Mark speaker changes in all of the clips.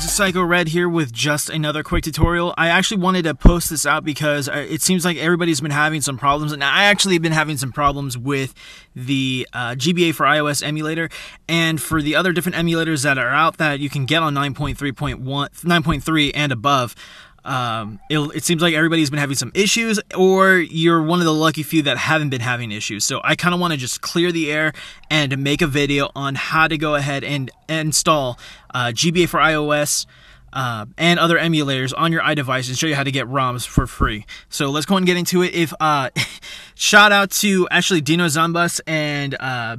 Speaker 1: Guys, Psycho Red here with just another quick tutorial. I actually wanted to post this out because uh, it seems like everybody's been having some problems, and I actually have been having some problems with the uh, GBA for iOS emulator, and for the other different emulators that are out that you can get on 9.3.1, 9.3 and above. Um, it, it, seems like everybody's been having some issues, or you're one of the lucky few that haven't been having issues. So I kind of want to just clear the air and make a video on how to go ahead and install uh, GBA for iOS. Uh, and other emulators on your iDevice and show you how to get ROMs for free. So let's go and get into it. If uh, shout out to actually Dino Zambus and uh,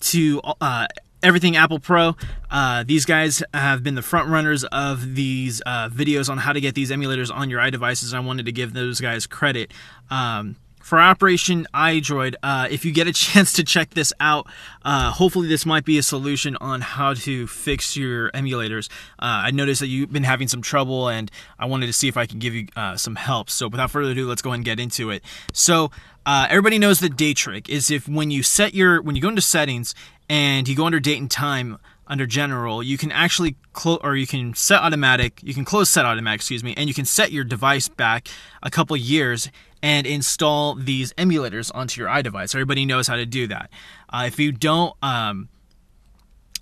Speaker 1: to uh, everything Apple Pro. Uh, these guys have been the front runners of these uh, videos on how to get these emulators on your iDevices. I wanted to give those guys credit. Um, for Operation iDroid, uh, if you get a chance to check this out, uh, hopefully this might be a solution on how to fix your emulators. Uh, I noticed that you've been having some trouble, and I wanted to see if I can give you uh, some help. So without further ado, let's go ahead and get into it. So uh, everybody knows the date trick is if when you set your when you go into settings and you go under date and time under general, you can actually close or you can set automatic, you can close set automatic, excuse me, and you can set your device back a couple years and install these emulators onto your iDevice. Everybody knows how to do that. Uh, if you don't, um,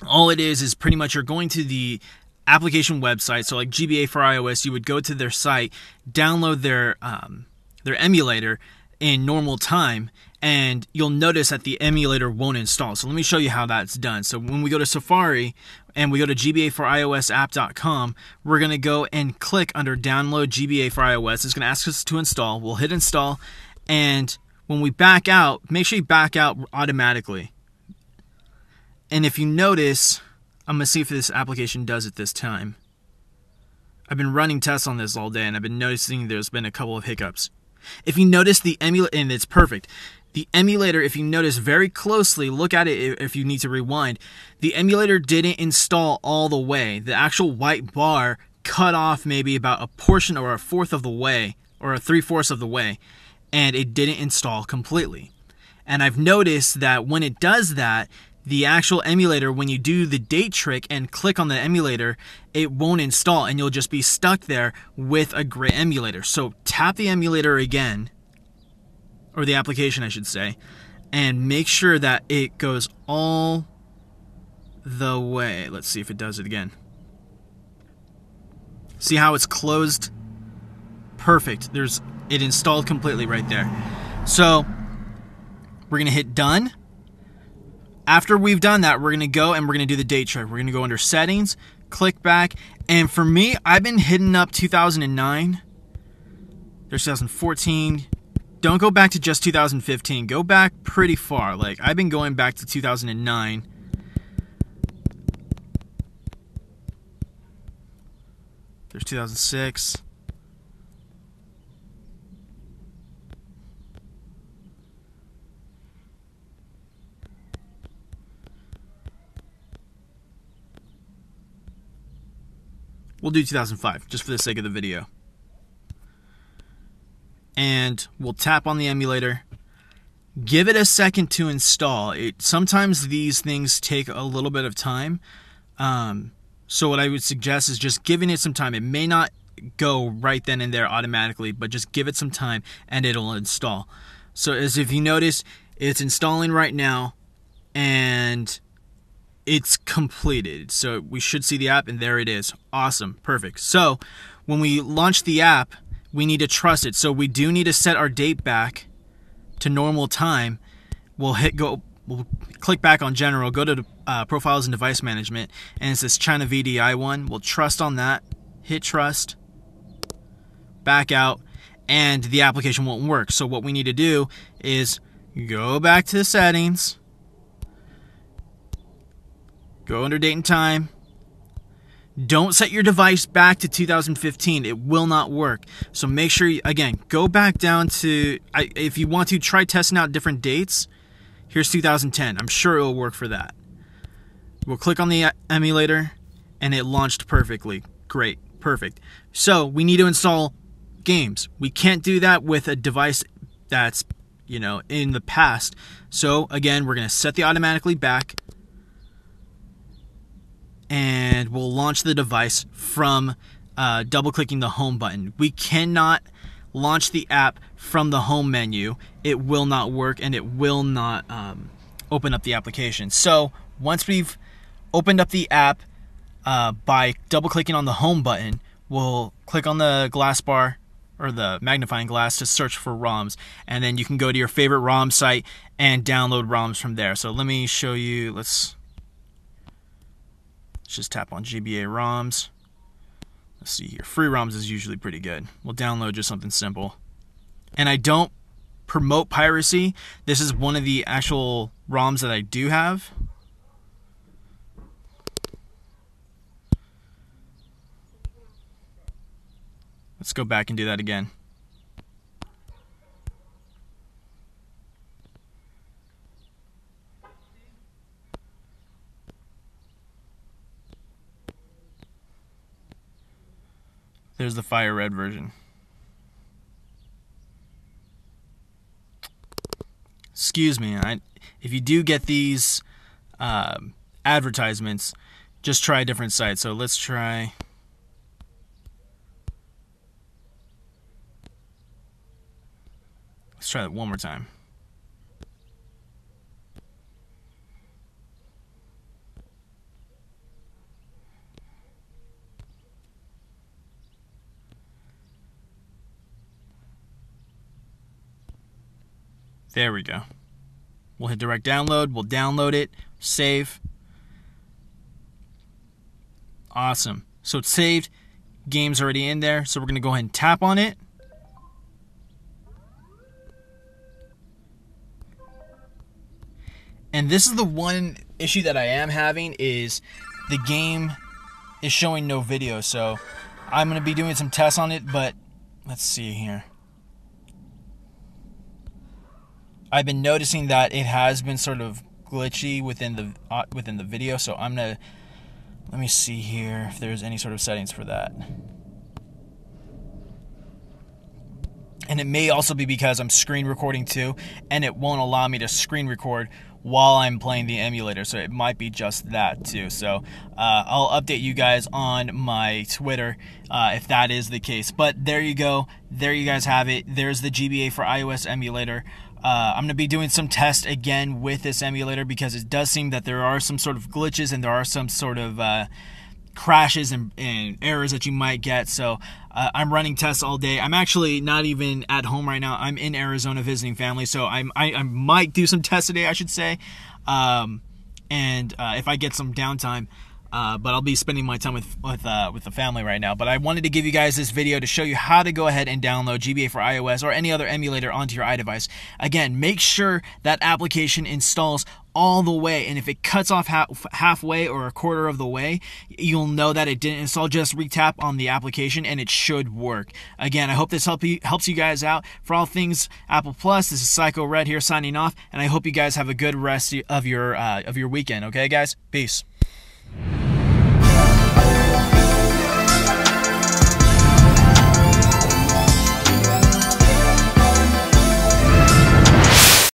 Speaker 1: all it is is pretty much you're going to the application website. So like GBA for iOS, you would go to their site, download their um, their emulator in normal time, and you'll notice that the emulator won't install. So let me show you how that's done. So when we go to Safari and we go to GBA for iOS app.com, we're going to go and click under download GBA for iOS. It's going to ask us to install. We'll hit install and when we back out, make sure you back out automatically. And if you notice, I'm going to see if this application does it this time. I've been running tests on this all day and I've been noticing there's been a couple of hiccups. If you notice the emulator, and it's perfect. The emulator, if you notice very closely, look at it if you need to rewind, the emulator didn't install all the way. The actual white bar cut off maybe about a portion or a fourth of the way, or a three fourths of the way, and it didn't install completely. And I've noticed that when it does that, the actual emulator, when you do the date trick and click on the emulator, it won't install and you'll just be stuck there with a gray emulator. So tap the emulator again or the application, I should say, and make sure that it goes all the way. Let's see if it does it again. See how it's closed? Perfect. There's it installed completely right there. So we're gonna hit done. After we've done that, we're gonna go and we're gonna do the date trick. We're gonna go under settings, click back, and for me, I've been hitting up 2009. There's 2014, don't go back to just 2015. Go back pretty far. Like I've been going back to 2009. There's 2006. We'll do 2005, just for the sake of the video and we'll tap on the emulator. Give it a second to install. It sometimes these things take a little bit of time. Um, so what I would suggest is just giving it some time. It may not go right then and there automatically, but just give it some time and it'll install. So as if you notice, it's installing right now and it's completed. So we should see the app and there it is. Awesome. Perfect. So when we launch the app, we need to trust it. So we do need to set our date back to normal time. We'll hit go. We'll click back on general, go to uh, profiles and device management, and it's this China VDI one. We'll trust on that, hit trust, back out, and the application won't work. So what we need to do is go back to the settings, go under date and time, don't set your device back to 2015. It will not work. So make sure, you, again, go back down to, if you want to, try testing out different dates. Here's 2010. I'm sure it will work for that. We'll click on the emulator and it launched perfectly. Great. Perfect. So we need to install games. We can't do that with a device that's, you know, in the past. So again, we're going to set the automatically back and we'll launch the device from uh, double clicking the home button. We cannot launch the app from the home menu. It will not work and it will not um, open up the application. So once we've opened up the app uh, by double clicking on the home button, we'll click on the glass bar or the magnifying glass to search for ROMs. And then you can go to your favorite ROM site and download ROMs from there. So let me show you. Let's, let's just tap on GBA ROMs. Let's see here. Free ROMs is usually pretty good. We'll download just something simple. And I don't promote piracy. This is one of the actual ROMs that I do have. Let's go back and do that again. There's the fire red version. Excuse me. I, if you do get these uh, advertisements, just try a different site. So let's try. Let's try that one more time. There we go. We'll hit direct download. We'll download it, save. Awesome. So it's saved. Game's already in there. So we're going to go ahead and tap on it. And this is the one issue that I am having is the game is showing no video. So I'm going to be doing some tests on it, but let's see here. I've been noticing that it has been sort of glitchy within the uh, within the video, so I'm to let me see here if there's any sort of settings for that. And it may also be because I'm screen recording too, and it won't allow me to screen record while I'm playing the emulator. So it might be just that too. So uh, I'll update you guys on my Twitter uh, if that is the case. But there you go. There you guys have it. There's the GBA for iOS emulator. Uh, I'm going to be doing some tests again with this emulator because it does seem that there are some sort of glitches and there are some sort of uh, crashes and, and, errors that you might get. So uh, I'm running tests all day. I'm actually not even at home right now. I'm in Arizona visiting family, so I'm, I, I might do some tests today, I should say. Um, and uh, if I get some downtime, uh, but I'll be spending my time with with uh, with the family right now. But I wanted to give you guys this video to show you how to go ahead and download GBA for iOS or any other emulator onto your iDevice. Again, make sure that application installs all the way and if it cuts off half, halfway or a quarter of the way you'll know that it didn't install. Just retap on the application and it should work. Again i hope this help you, helps you guys out. For all things apple plus this is psycho red here signing off and i hope you guys have a good rest of your uh, of your weekend. Okay guys? Peace